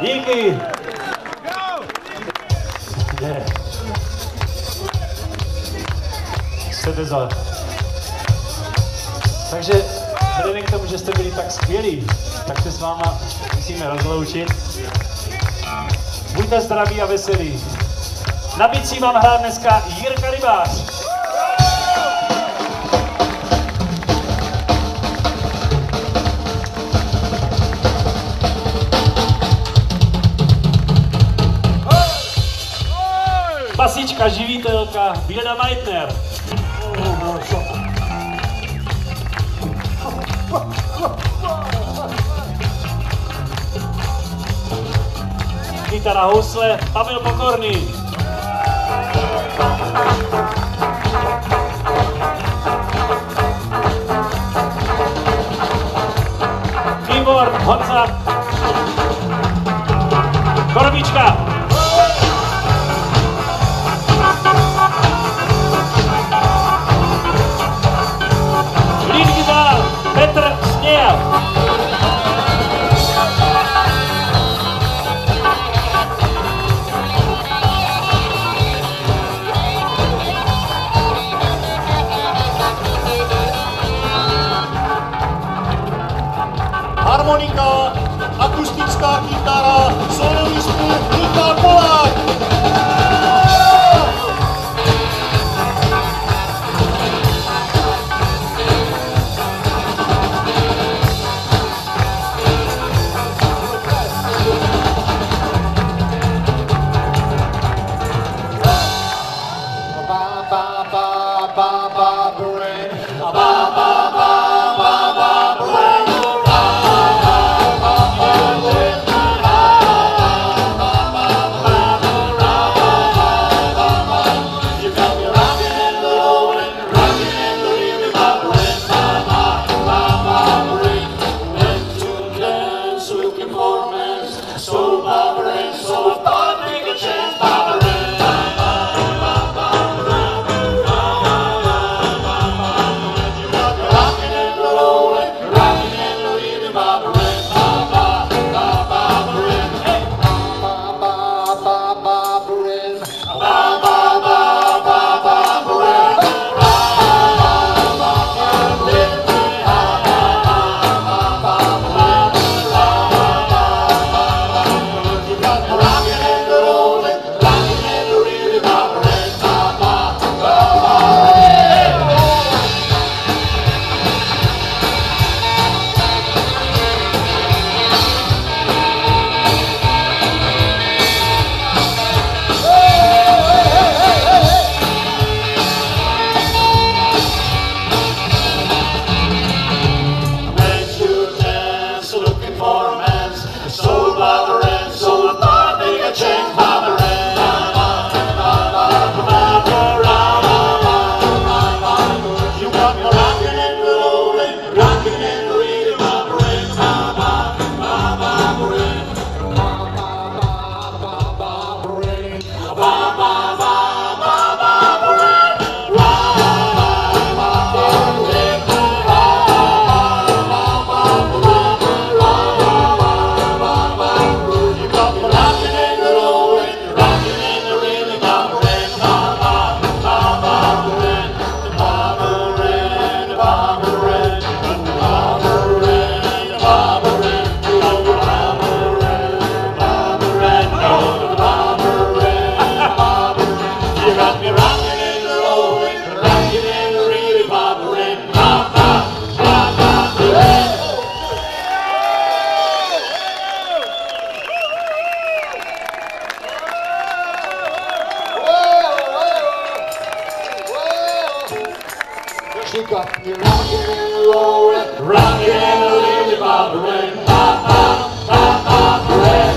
Díky. Jste za. Takže vzhledem k tomu, že jste byli tak skvělí, tak se s váma musíme rozloučit. Buďte zdraví a veselí. Na bicí vám hrát dneska Jirka Rybář. Basička, živitelka, Běda Meitner. Kytara housle, Pavel Pokorný. Keyboard, Honza. Akustická kytara, soloistu Michal Polák. Ba ba ba ba ba ba for man. she got me rocking and rolling, rocking and a lily bobbering, ha ha ha ha hooray.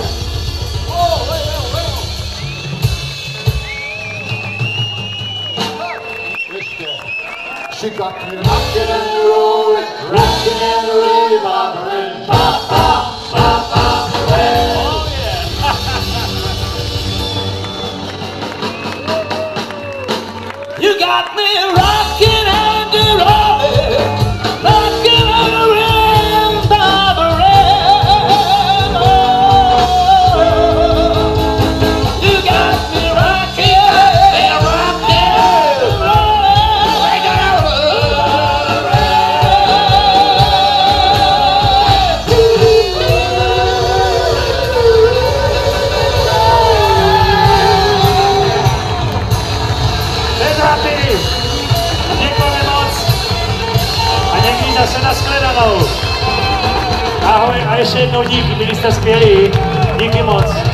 She got me rocking and rolling, rocking and a lily bobbering, ba ba ba ba. Ahoj a ještě jednou díky, byli jste skvělí. Díky moc.